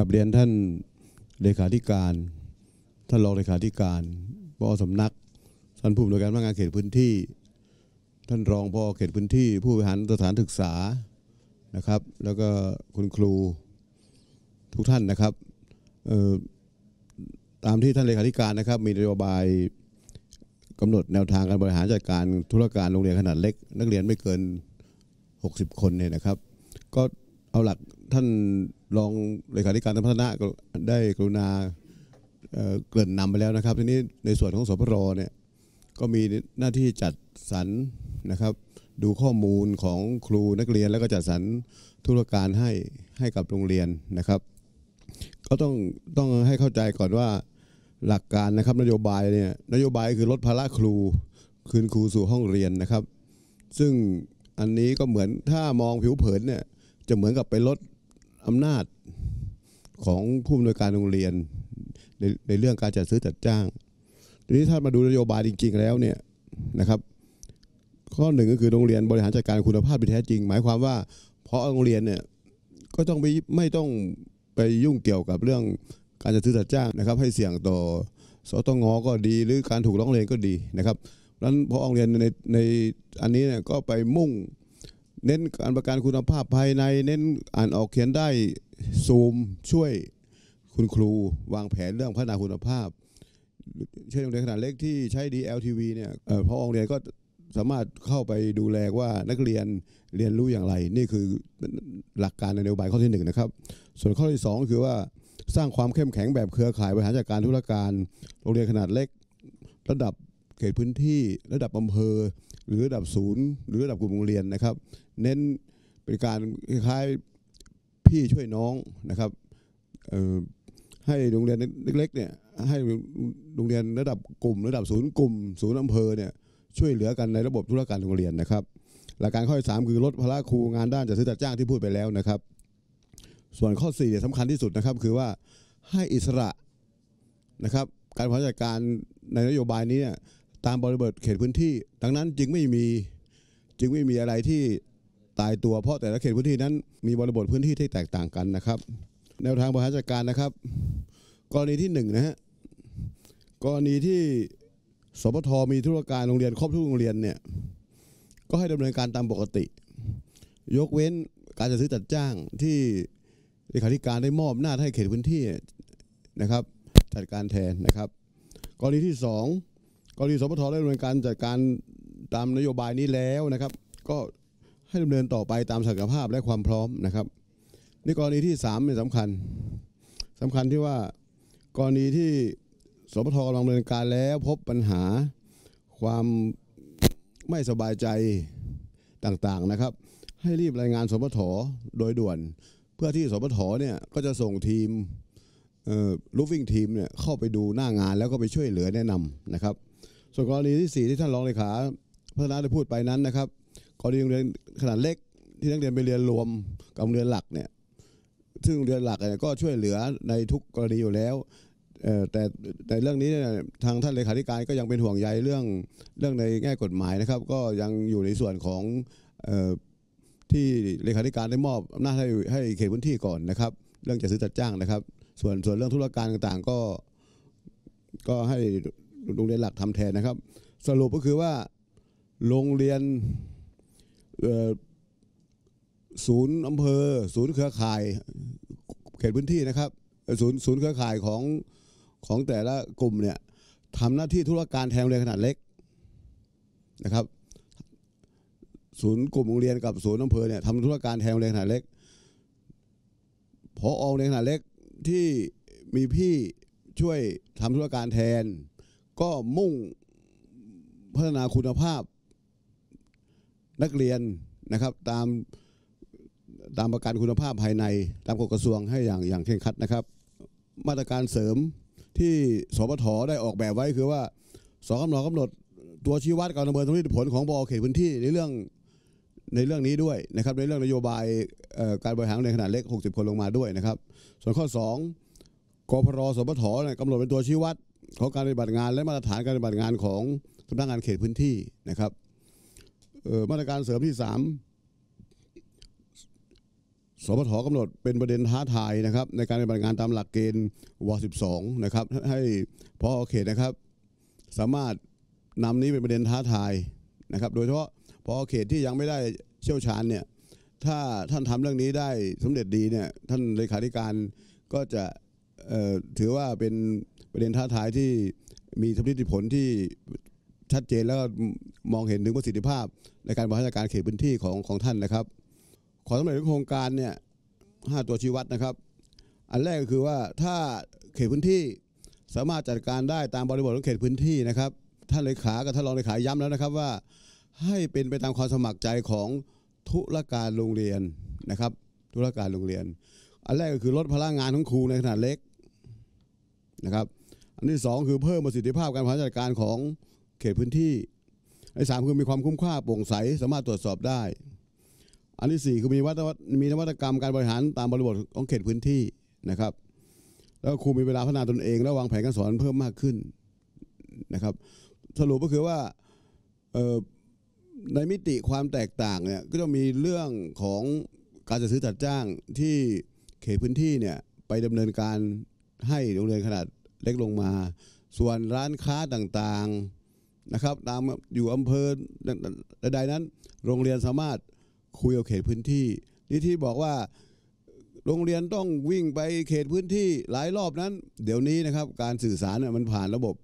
กับเรียนท่านเลขาธิการ ท่านรองเลขาธิการปอสำนัก ท่านผู้อำนวยการพนักงานเขตพื้นที่ ท่านรองพอเขตพื้นที่ ผู้บริหารสถานศึกษานะครับ แล้วก็คุณครูทุกท่านนะครับตามที่ท่านเลขาธิการนะครับ มีนโยบายกำหนดแนวทางการบริหารจัดการธุรการโรงเรียนขนาดเล็ก นักเรียนไม่เกิน 60 คนเนี่ยนะครับ ก็เอาหลัก ท่านรองเลขาธิการพัฒนะก็ได้กรุณาเอ่อเกริ่นนำไปแล้วนะครับ ทีนี้ในส่วนของสพรเนี่ยก็มีหน้าที่จัดสรรนะครับ ดูข้อมูลของครูนักเรียนแล้วก็จัดสรรธุรการให้ให้กับโรงเรียนนะครับ ก็ต้องต้องให้เข้าใจก่อนว่าหลักการนะครับนโยบายเนี่ยนโยบายคือลดภาระครูคืนครูสู่ห้องเรียนนะครับ ซึ่งอันนี้ก็เหมือนถ้ามองผิวเผินเนี่ยจะเหมือนกับไปลด อำนาจของผู้อำนวยการโรงเรียนในในเรื่องการจัดซื้อจัดจ้าง ทีนี้ถ้ามาดูนโยบายจริง ๆ แล้วเนี่ยนะครับ ข้อหนึ่งก็คือโรงเรียนบริหารจัดการคุณภาพที่แท้จริง หมายความว่าเพราะโรงเรียนเนี่ยก็ต้องไปไม่ต้องไปยุ่งเกี่ยวกับเรื่องการจัดซื้อจัดจ้างนะครับ ให้เสี่ยงต่อสตงก็ดี หรือการถูกร้องเรียนก็ดีนะครับดังนั้นพอโรงเรียนในในอันนี้เนี่ยก็ไปมุ่ง เน้นการประกันคุณภาพภายใน เน้นอ่านออกเขียนได้ซูมช่วยคุณครูวางแผนเรื่องพัฒนาคุณภาพ เช่นโรงเรียนขนาดเล็กที่ใช้ DLTV เนี่ยเอ่อพอโรงเรียนก็สามารถเข้าไปดูแลว่านักเรียนเรียนรู้อย่างไร นี่คือหลักการในนโยบายข้อที่หนึ่งนะครับ ส่วนข้อที่สองคือว่าสร้างความเข้มแข็งแบบเครือข่ายบริหารจัดการธุรการ โรงเรียนขนาดเล็ก ระดับเขตพื้นที่ระดับอำเภอ หรือระดับศูนย์หรือระดับกลุ่มโรงเรียนนะครับ เน้นเป็นการคล้ายๆพี่ช่วยน้องนะครับให้โรงเรียนเล็กๆเนี่ยให้โรงเรียนระดับกลุ่ม ระดับศูนย์กลุ่ม ศูนย์อำเภอเนี่ยช่วยเหลือกันในระบบธุรการโรงเรียนนะครับ หลักการข้อที่สามคือลดภาระครูงานด้านจัดซื้อจัดจ้างที่พูดไปแล้วนะครับ ส่วนข้อ4เนี่ยสำคัญที่สุดนะครับคือว่าให้อิสระนะครับ การบริหารจัดการในนโยบายนี้เนี่ย ตามบริบทเขตพื้นที่ ดังนั้นจึงไม่มีจึงไม่มีอะไรที่ตายตัวเพราะแต่ละเขตพื้นที่นั้นมีบริบทพื้นที่ที่แตกต่างกันนะครับ แนวทางบริหารจัดการนะครับ กรณีที่หนึ่งนะฮะกรณีที่สพทมีธุรการโรงเรียนครอบทุกโรงเรียนเนี่ยก็ให้ดำเนินการตามปกติ ยกเว้นการจัดซื้อจัดจ้างที่เลขาธิการได้มอบหน้าให้เขตพื้นที่นะครับ จัดการแทนนะครับ กรณีที่สอง กรณีสพทได้ดำเนินการจัดการตามนโยบายนี้แล้วนะครับ ก็ให้ดำเนินต่อไปตามศักยภาพและความพร้อมนะครับนี่กรณีที่สามเป็นสำคัญสำคัญที่ว่ากรณีที่สพทกำลังดำเนินการแล้วพบปัญหาความไม่สบายใจต่างๆนะครับ ให้รีบรายงานสพทโดยด่วน เพื่อที่สพทเนี่ยก็จะส่งทีมลูฟวิ่งทีมเนี่ยเข้าไปดูหน้างานแล้วก็ไปช่วยเหลือแนะนำนะครับ ส่วนกรณีที่ 4 ที่ท่านรองเลขาพัฒนาได้พูดไปนั้นนะครับกรณีโรงเรียนขนาดเล็กที่นักเรียนไปเรียนรวมกับโรงเรียนหลักเนี่ยซึ่งโรงเรียนหลักเนี่ยก็ช่วยเหลือในทุกกรณีอยู่แล้วแต่ในเรื่องนี้ทางท่านเลขาธิการก็ยังเป็นห่วงใยเรื่องเรื่องในแง่กฎหมายนะครับ ก็ยังอยู่ในส่วนของออที่เลขาธิการได้มอบอำนาจให้ให้เขตพื้นที่ก่อนนะครับ เรื่องจัดซื้อจัดจ้างนะครับ ส่วนส่วนเรื่องธุรการต่างๆ ก็ก็ให้ โรงเรียนหลักทำแทนนะครับ สรุปก็คือว่าโรงเรียนศูนย์อำเภอ ศูนย์เครือข่ายเขตพื้นที่นะครับศูนย์ศูนย์เครือข่ายของของแต่ละกลุ่มเนี่ยทำหน้าที่ธุรการแทนโรงเรียนขนาดเล็กนะครับ ศูนย์กลุ่มโรงเรียนกับศูนย์อำเภอเนี่ยทำธุรการแทนโรงเรียนขนาดเล็กพอโรงเรียนขนาดเล็กที่มีพี่ช่วยทำธุรการแทน ก็มุ่งพัฒนาคุณภาพนักเรียนนะครับตามตามประกันคุณภาพภายใน ตามกฎกระทรวงให้อย่างอย่างเคร่งครัดนะครับ มาตรการเสริมที่สปทได้ออกแบบไว้คือว่าสกำหนดกำหนดตัวชี้วัดการดำเนินผลของบอเขตพื้นที่ในเรื่องในเรื่องนี้ด้วยนะครับในเรื่องนโยบายการบริหารโรงเรียนขนาดเล็ก 60 คนลงมาด้วยนะครับ ส่วนข้อ 2กพรสปทกำหนดเป็นตัวชี้วัด ของการปฏิบัติงานและมาตรฐานการปฏิบัติงานของสำนักงานเขตพื้นที่นะครับออมาตรการเสริมที่ 3สปทกำหนดเป็นประเด็นท้าทายนะครับ ในการปฏิบัติงานตามหลักเกณฑ์ว12นะครับ ให้พอเขตนะครับ สามารถนำนี้เป็นประเด็นท้าทายนะครับ โดยเฉพาะพอเขตที่ยังไม่ได้เชี่ยวชาญเนี่ยถ้าท่านทำเรื่องนี้ได้สำเร็จดีเนี่ยท่านเลขาธิการก็จะ ถือว่าเป็นประเด็นท้าทายที่มีสำลิผลที่ชัดเจนแล้วก็มองเห็นถึงประสิทธิภาพ ในการบริหารจัดการเขตพื้นที่ของของท่านนะครับ ขอสำเร็จของโครงการเนี่ยห้าตัวชี้วัดนะครับ อันแรกก็คือว่าถ้าเขตพื้นที่สามารถจัดการได้ตามบริบทของเขตพื้นที่นะครับท่านเลขากับท่านรองเลขาย้ำแล้วนะครับว่า ให้เป็นไปตามความสมัครใจของธุรการโรงเรียนนะครับ ธุรการโรงเรียน อันแรกก็คือลดพลังงานของครูในขนาดเล็ก นะครับ อันที่สองคือเพิ่มประสิทธิภาพการบริหารจัดการของเขตพื้นที่อันที่สามคือมีความคุ้มค่าโปร่งใสสามารถตรวจสอบได้ อันที่สี่คือมีวัตมีนวัตกรรมการบริหารตามบริบทของเขตพื้นที่นะครับ แล้วครูมีเวลาพัฒนาตนเอง และวางแผนการสอนเพิ่มมากขึ้นนะครับ สรุปก็คือว่าในมิติความแตกต่างเนี่ยก็จะมีเรื่องของการจัดซื้อจัดจ้างที่เขตพื้นที่เนี่ยไปดำเนินการ ให้โรงเรียนขนาดเล็กลงมา ส่วนร้านค้าต่างๆนะครับตามอยู่อำเภอใดๆนั้น โรงเรียนสามารถคุยกับเขตพื้นที่ที่ที่บอกว่าโรงเรียนต้องวิ่งไปเขตพื้นที่หลายรอบนั้น เดี๋ยวนี้นะครับ การสื่อสารมันผ่านระบบ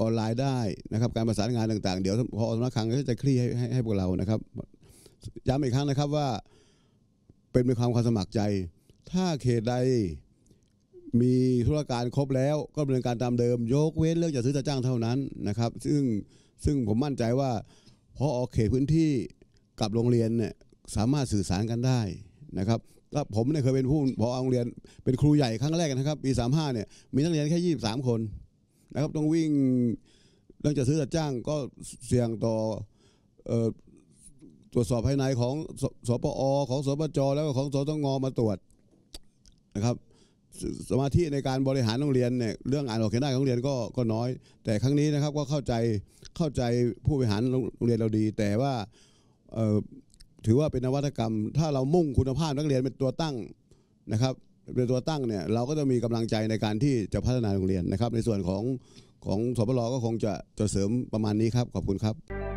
ออนไลน์ได้นะครับ การประสานงานต่างๆ เดี๋ยวพอสำนักคลังก็จะคลี่ให้ให้ให้พวกเรานะครับย้ำอีกครั้งนะครับว่าเป็นไปความความสมัครใจ ถ้าเขตใด มีธุรการครบแล้วก็ดำเนินการตามเดิม ยกเว้นเรื่องจัดซื้อจัดจ้างเท่านั้นนะครับ ซึ่งซึ่งผมมั่นใจว่าพอออกเขตพื้นที่กับโรงเรียนเนี่ยสามารถสื่อสารกันได้นะครับแล้วผมเนี่ยเคยเป็นผู้พอโรงเรียนเป็นครูใหญ่ครั้งแรกนะครับปี35เนี่ยมีนักเรียนแค่ 23 คนนะครับต้องวิ่งเรื่องจัดซื้อจัดจ้างก็เสี่ยงต่ออตรวจสอบภายในของสสปอ ของสปจแล้วก็ของสตงมาตรวจนะครับ สมาธิในการบริหารโรงเรียนเนี่ยเรื่องอ่านออกเขียนได้ของโรงเรียนก็ก็น้อย แต่ครั้งนี้นะครับก็เข้าใจเข้าใจผู้บริหารโรงเรียนเราดี แต่ว่าถือว่าเป็นนวัตกรรม ถ้าเรามุ่งคุณภาพนักเรียนเป็นตัวตั้งนะครับเป็นตัวตั้งเนี่ยเราก็จะมีกำลังใจในการที่จะพัฒนาโรงเรียนนะครับ ในส่วนของของสปรก็คงจะจะเสริมประมาณนี้ครับขอบคุณครับ